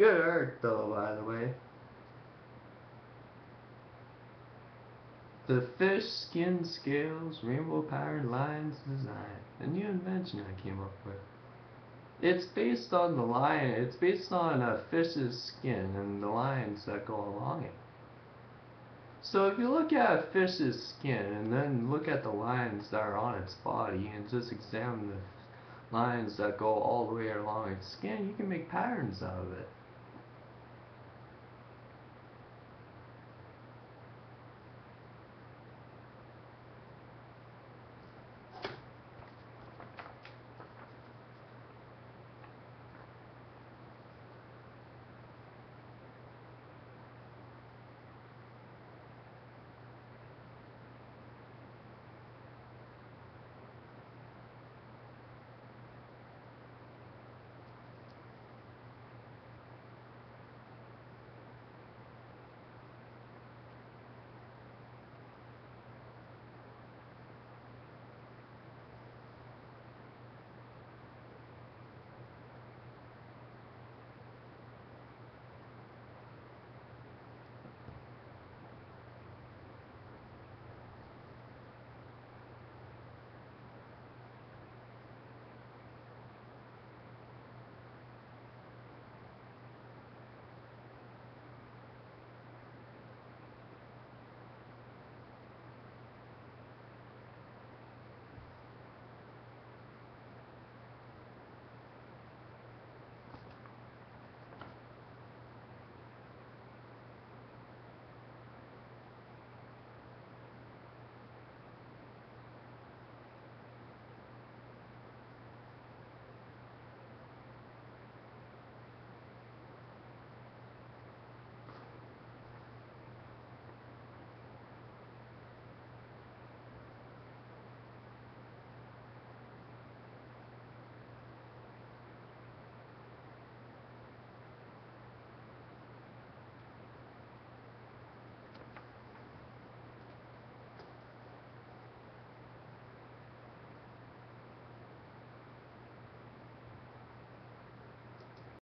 Good art, though, by the way. The fish skin scales, rainbow pattern lines design. A new invention I came up with. It's based on the lion. It's based on a fish's skin and the lines that go along it. So if you look at a fish's skin and then look at the lines that are on its body and just examine the lines that go all the way along its skin, you can make patterns out of it.